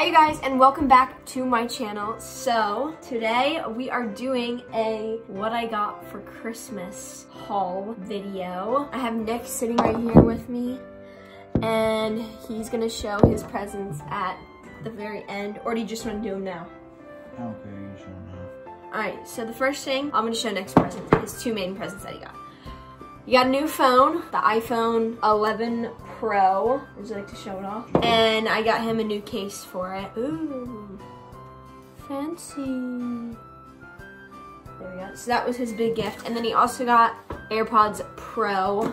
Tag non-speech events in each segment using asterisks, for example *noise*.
Hi you guys and welcome back to my channel. So today we are doing a what I got for Christmas haul video. I have Nick sitting right here with me and he's gonna show his presents at the very end or do you just want to do them now? Okay, you show now. Alright, so the first thing I'm gonna show Nick's presents, his two main presents that he got. You got a new phone, the iPhone 11 Pro. Would you like to show it off? And I got him a new case for it. Ooh, fancy. There we go. So that was his big gift. And then he also got AirPods Pro.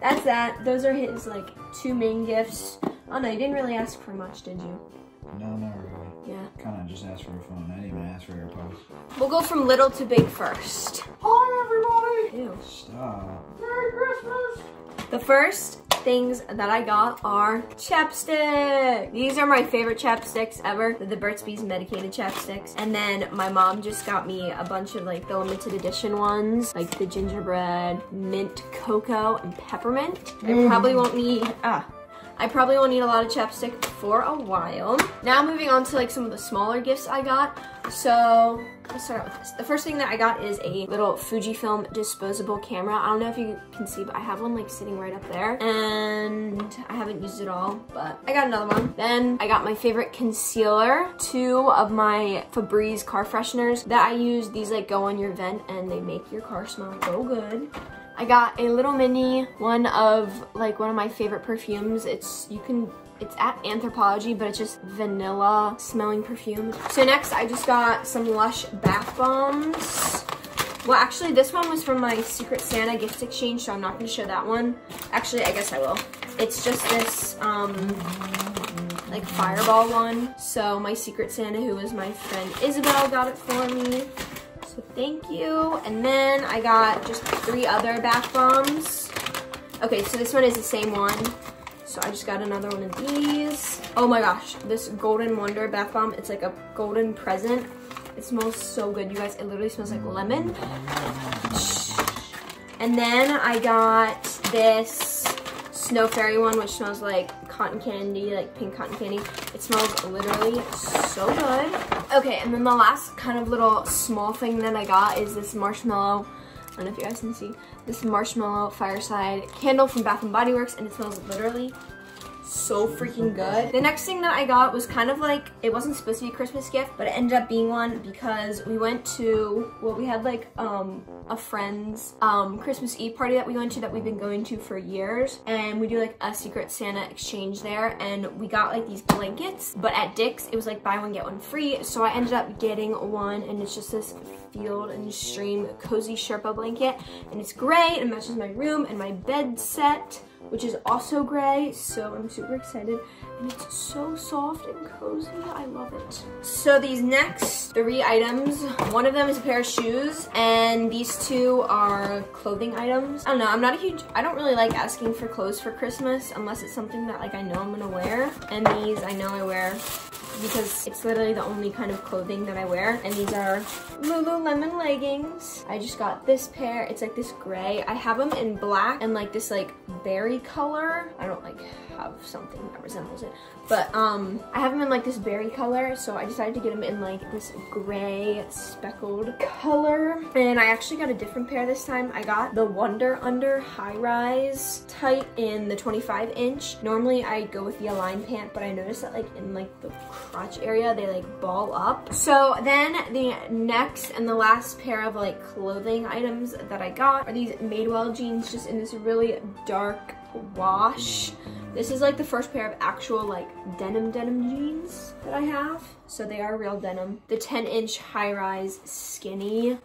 That's that. Those are his like two main gifts. Oh no, you didn't really ask for much, did you? No, not really. Yeah. Kind of just asked for a phone. I didn't even ask for AirPods. We'll go from little to big first. Hi, everybody! Ew. Stop. Merry Christmas! The first things that I got are chapstick. These are my favorite chapsticks ever. The Burt's Bees medicated chapsticks. And then my mom just got me a bunch of like the limited edition ones, like the gingerbread, mint cocoa, and peppermint. I probably won't need, ah, I probably won't need a lot of chapstick for a while. Now moving on to like some of the smaller gifts I got. So let's start out with this. The first thing that I got is a little Fujifilm disposable camera. I don't know if you can see, but I have one like sitting right up there and I haven't used it all, but I got another one. Then I got my favorite concealer, two of my Febreze car fresheners that I use. These like go on your vent and they make your car smell so good. I got a little mini one of like one of my favorite perfumes. It's, you can, it's at Anthropologie, but it's just vanilla smelling perfume. So next I just got some Lush bath bombs. Well, actually this one was from my Secret Santa gift exchange, so I'm not gonna show that one. Actually, I guess I will. It's just this, um, like fireball one. So my Secret Santa, who was my friend Isabel, got it for me. So thank you. And then I got just three other bath bombs. Okay, so this one is the same one. So I just got another one of these. Oh my gosh, this Golden Wonder bath bomb. It's like a golden present. It smells so good, you guys. It literally smells like lemon. And then I got this Snow Fairy one, which smells like cotton candy, like pink cotton candy. It smells literally so good. Okay, and then the last kind of little small thing that I got is this marshmallow. I don't know if you guys can see. This marshmallow fireside candle from Bath & Body Works, and it smells literally so freaking good. The next thing that I got was kind of like, it wasn't supposed to be a Christmas gift, but it ended up being one because we went to, well, we had like um, a friend's um, Christmas Eve party that we went to that we've been going to for years. And we do like a Secret Santa exchange there. And we got like these blankets, but at Dick's, it was like buy one, get one free. So I ended up getting one and it's just this field and stream cozy Sherpa blanket. And it's gray and matches my room and my bed set which is also gray, so I'm super excited. And it's so soft and cozy, I love it. So these next three items, one of them is a pair of shoes, and these two are clothing items. I don't know, I'm not a huge, I don't really like asking for clothes for Christmas, unless it's something that like I know I'm gonna wear. And these I know I wear because it's literally the only kind of clothing that I wear. And these are Lululemon leggings. I just got this pair. It's like this gray. I have them in black and like this like berry color. I don't like have something that resembles it. But um, I have them in like this berry color, so I decided to get them in like this gray speckled color. And I actually got a different pair this time. I got the Wonder Under High Rise tight in the 25 inch. Normally I go with the Align pant, but I noticed that like in like the crotch area, they like ball up. So then the next and the last pair of like clothing items that I got are these Madewell jeans just in this really dark wash. This is like the first pair of actual like denim denim jeans that I have. So they are real denim. The 10 inch high rise skinny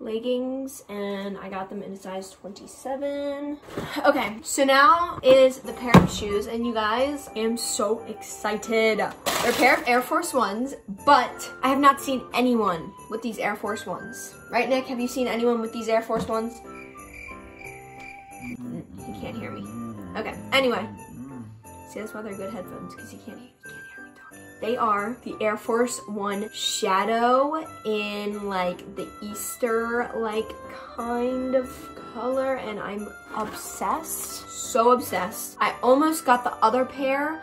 leggings and I got them in a size 27. Okay, so now is the pair of shoes and you guys, I am so excited. They're a pair of Air Force Ones, but I have not seen anyone with these Air Force Ones. Right, Nick? Have you seen anyone with these Air Force Ones? He can't hear me. Okay, anyway. See, that's why they're good headphones, because he can't, you can't. They are the Air Force One Shadow in like the Easter like kind of color and I'm obsessed, so obsessed. I almost got the other pair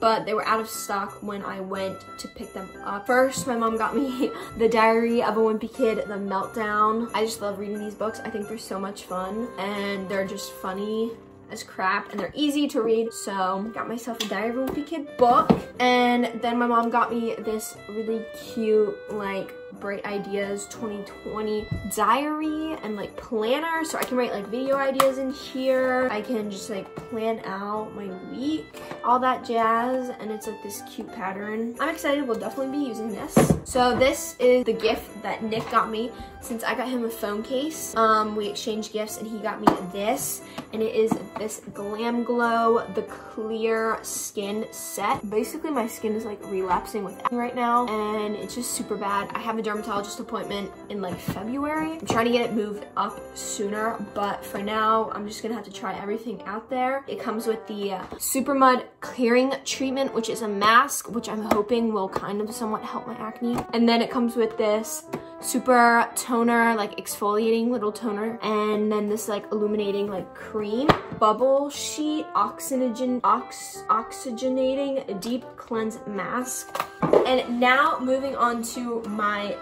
but they were out of stock when I went to pick them up. First, my mom got me *laughs* The Diary of a Wimpy Kid, The Meltdown. I just love reading these books. I think they're so much fun and they're just funny as crap and they're easy to read. So got myself a Diary of a Wimpy Kid book. And then my mom got me this really cute like Bright Ideas 2020 diary and like planner so I can write like video ideas in here. I can just like plan out my week, all that jazz and it's like this cute pattern. I'm excited, we'll definitely be using this. So this is the gift that Nick got me since I got him a phone case. Um, we exchanged gifts and he got me this and it is this Glam Glow The Clear Skin Set. Basically my skin is like relapsing with acne right now and it's just super bad. I have a dermatologist appointment in like February. I'm trying to get it moved up sooner, but for now, I'm just gonna have to try everything out there. It comes with the uh, Super Mud Clearing Treatment, which is a mask, which I'm hoping will kind of somewhat help my acne. And then it comes with this super toner, like exfoliating little toner, and then this like illuminating like cream, bubble sheet, oxygen, ox, oxygenating deep cleanse mask. And now moving on to my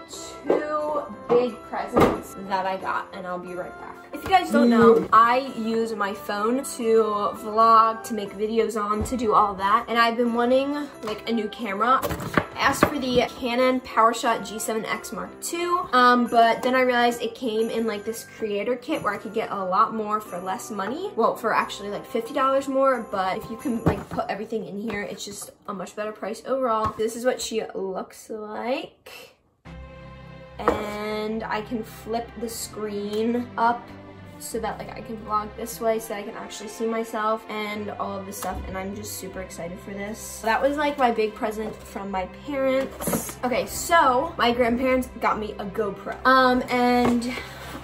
two big presents that I got, and I'll be right back. If you guys don't know, I use my phone to vlog, to make videos on, to do all that. And I've been wanting like a new camera. I asked for the Canon PowerShot G7X Mark II, um, but then I realized it came in like this creator kit where I could get a lot more for less money. Well, for actually like $50 more, but if you can like put everything in here, it's just a much better price overall. This is what she looks like and I can flip the screen up so that like I can vlog this way so I can actually see myself and all of this stuff and I'm just super excited for this. That was like my big present from my parents. Okay, so my grandparents got me a GoPro. Um, and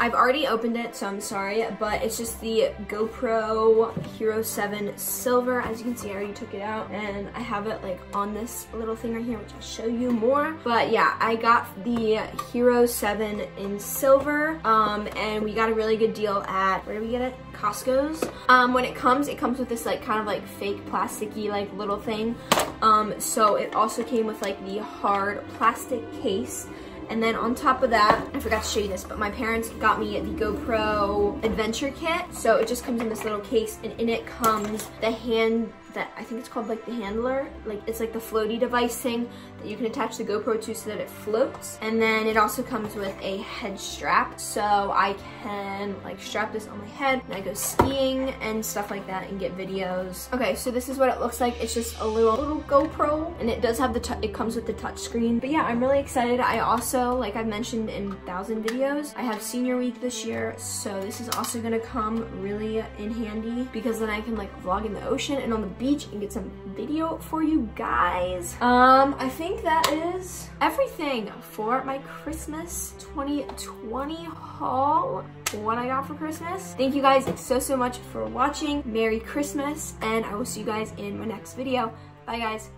I've already opened it, so I'm sorry, but it's just the GoPro Hero 7 Silver. As you can see, I already took it out, and I have it like on this little thing right here, which I'll show you more. But yeah, I got the Hero 7 in silver, um, and we got a really good deal at, where did we get it? Costco's. Um, when it comes, it comes with this like kind of like fake plasticky like little thing. Um, so it also came with like the hard plastic case and then on top of that, I forgot to show you this, but my parents got me the GoPro Adventure Kit. So it just comes in this little case and in it comes the hand that I think it's called like the handler. Like it's like the floaty device thing that you can attach the GoPro to so that it floats. And then it also comes with a head strap. So I can like strap this on my head and I go skiing and stuff like that and get videos. Okay, so this is what it looks like. It's just a little, little GoPro and it does have the, it comes with the touch screen. But yeah, I'm really excited. I also, like I've mentioned in thousand videos, I have senior week this year. So this is also gonna come really in handy because then I can like vlog in the ocean and on the beach and get some video for you guys. Um, I think that is everything for my Christmas 2020 haul what I got for Christmas. Thank you guys so, so much for watching. Merry Christmas, and I will see you guys in my next video. Bye, guys.